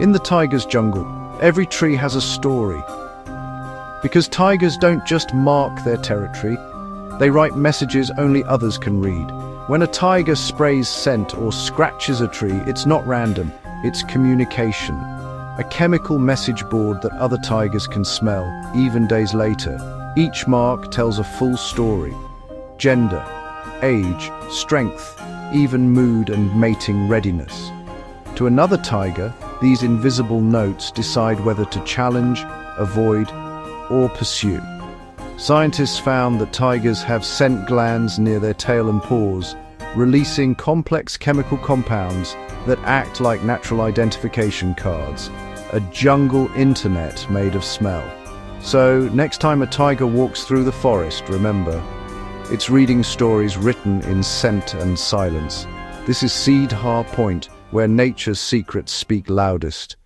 In the tiger's jungle, every tree has a story. Because tigers don't just mark their territory, they write messages only others can read. When a tiger sprays scent or scratches a tree, it's not random, it's communication. A chemical message board that other tigers can smell, even days later. Each mark tells a full story. Gender, age, strength, even mood and mating readiness. To another tiger, these invisible notes decide whether to challenge, avoid, or pursue. Scientists found that tigers have scent glands near their tail and paws, releasing complex chemical compounds that act like natural identification cards, a jungle internet made of smell. So, next time a tiger walks through the forest, remember, it's reading stories written in scent and silence. This is Seedha Point, where nature's secrets speak loudest.